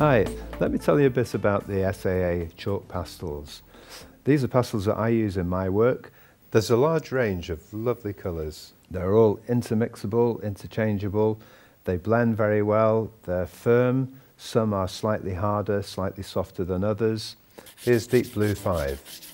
Hi, let me tell you a bit about the SAA chalk pastels. These are pastels that I use in my work. There's a large range of lovely colours. They're all intermixable, interchangeable. They blend very well. They're firm. Some are slightly harder, slightly softer than others. Here's Deep Blue 5.